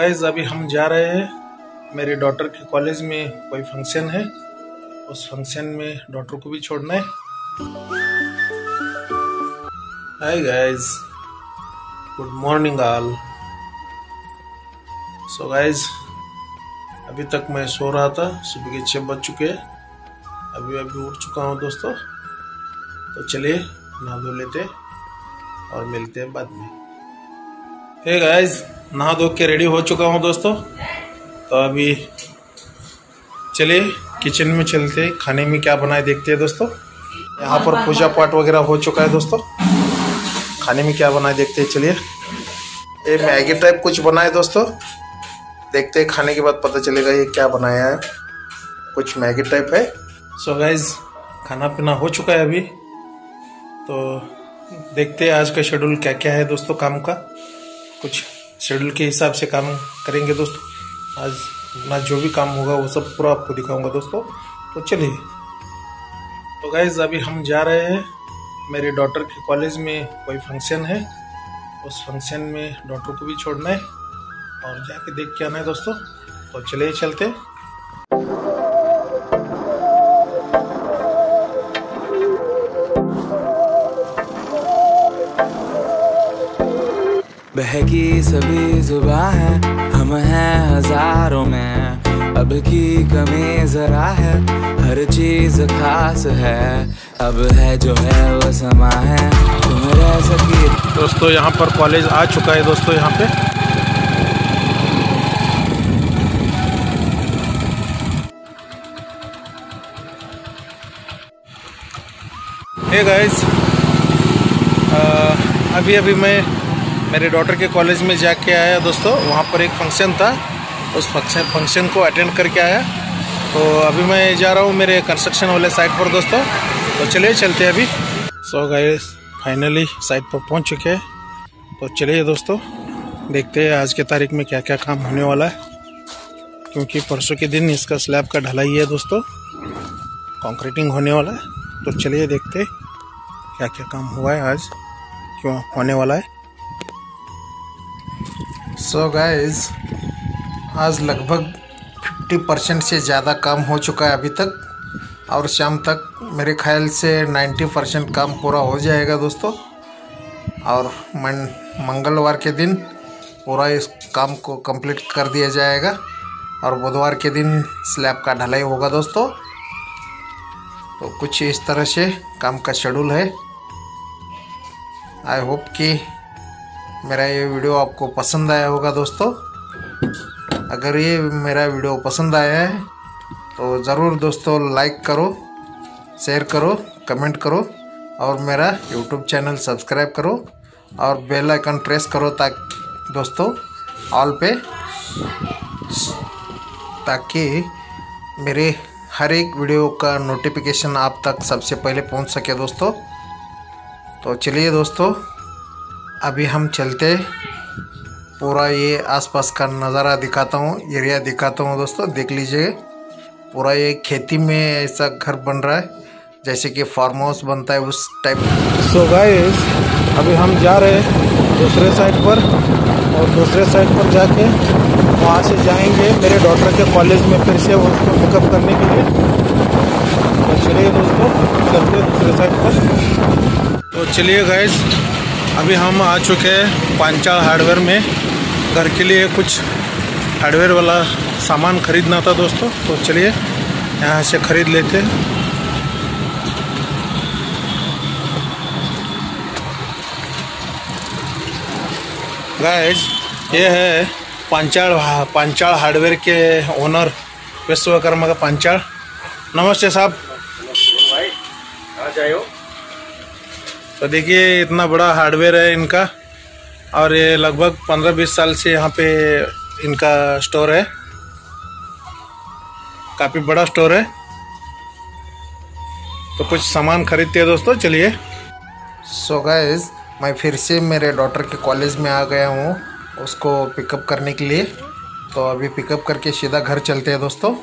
Guys अभी हम जा रहे हैं। मेरे डॉटर के कॉलेज में कोई फ़ंक्शन है। उस फ़ंक्शन में डॉटर को भी छोड़ना है। Hi guys good morning all so guys अभी तक मैं सो रहा था, सुबह के छः बज चुके हैं। अभी अभी उठ चुका हूँ दोस्तों। तो चलिए नहा धो लेते और मिलते हैं बाद में। हे गाइज़ नहा धो के रेडी हो चुका हूँ दोस्तों। तो अभी चलिए किचन में चलते खाने में क्या बनाए देखते हैं दोस्तों। यहाँ पर पूजा पाठ वगैरह हो चुका है दोस्तों। खाने में क्या बनाए देखते हैं, चलिए। ये मैगी टाइप कुछ बनाए दोस्तों। देखते हैं खाने के बाद पता चलेगा ये क्या बनाया है। कुछ मैगी टाइप है। सो so गाइज़ खाना पीना हो चुका है अभी। तो देखते हैं आज का शेड्यूल क्या क्या है दोस्तों काम का। कुछ शेड्यूल के हिसाब से काम करेंगे दोस्तों। आज ना जो भी काम होगा, वो सब पूरा आपको दिखाऊँगा दोस्तों। तो चलिए। तो गाइज़ अभी हम जा रहे हैं। मेरे डॉटर के कॉलेज में कोई फ़ंक्शन है। उस फ़ंक्शन में डॉटर को भी छोड़ना है। और जाके देख के आना है दोस्तों। तो चलिए चलते। बहकी सभी जुबा है, हम हैं हज़ारों में। अब की कमी जरा है, हर चीज़ खास है। अब है जो है वो समा है, तुम रह सकी। दोस्तों, यहाँ पर कॉलेज आ चुका है दोस्तों, यहाँ पे। गाइस अभी अभी मैं मेरे डॉटर के कॉलेज में जाके आया दोस्तों, वहाँ पर एक फ़ंक्शन था। उस फ़ंक्शन फ़ंक्शन को अटेंड करके आया। तो अभी मैं जा रहा हूँ मेरे कंस्ट्रक्शन वाले साइट पर दोस्तों। तो चलिए, चलते अभी। सो गए फाइनली साइट पर पहुँच चुके हैं। तो चलिए दोस्तों, देखते हैं आज के तारीख में क्या क्या काम होने वाला है। क्योंकि परसों के दिन इसका स्लैब का ढलाई है दोस्तों। कॉन्क्रीटिंग होने वाला है। तो चलिए देखते क्या क्या काम हुआ है आज। क्यों होने वाला है। सो गाइस आज लगभग 50 परसेंट से ज़्यादा काम हो चुका है अभी तक। और शाम तक मेरे ख्याल से 90 परसेंट काम पूरा हो जाएगा दोस्तों। और मन, मंगलवार के दिन पूरा इस काम को कंप्लीट कर दिया जाएगा। और बुधवार के दिन स्लैब का ढलाई होगा दोस्तों। तो कुछ इस तरह से काम का शेड्यूल है। आई होप कि मेरा ये वीडियो आपको पसंद आया होगा दोस्तों। अगर ये मेरा वीडियो पसंद आया है तो ज़रूर दोस्तों लाइक करो शेयर करो कमेंट करो, और मेरा यूट्यूब चैनल सब्सक्राइब करो, और बेल आइकन प्रेस करो ताकि, दोस्तों ऑल पे, ताकि मेरे हर एक वीडियो का नोटिफिकेशन आप तक सबसे पहले पहुँच सके दोस्तों। तो चलिए दोस्तों अभी हम चलते पूरा ये आसपास का नज़ारा दिखाता हूँ, एरिया दिखाता हूँ दोस्तों, देख लीजिए। पूरा ये खेती में ऐसा घर बन रहा है, जैसे कि फार्म हाउस बनता है उस टाइप सो गाइस अभी हम जा रहे हैं दूसरे साइड पर और दूसरे साइड पर जाके वहाँ से जाएँगे मेरे डॉटर के कॉलेज में फिर से उसको पिकअप करने के लिए। तो चलिए दोस्तों, चलते दूसरे साइड पर। तो चलिए गाइस अभी हम आ चुके हैं पांचाल हार्डवेयर में। घर के लिए कुछ हार्डवेयर वाला सामान ख़रीदना था दोस्तों तो चलिए यहाँ से ख़रीद लेते हैं। गाइज़ ये है पांचाल पांचाल हार्डवेयर के ओनर विश्वकर्मा का पांचाल। नमस्ते साहब। भाई, आ जाओ तो देखिए, इतना बड़ा हार्डवेयर है इनका, और ये लगभग पंद्रह बीस साल से यहाँ पे इनका स्टोर है। काफ़ी बड़ा स्टोर है। तो कुछ सामान खरीदते हैं दोस्तों, चलिए। सो गाइस मैं फिर से मेरे डॉटर के कॉलेज में आ गया हूँ, उसको पिकअप करने के लिए। तो अभी पिकअप करके सीधा घर चलते हैं दोस्तों।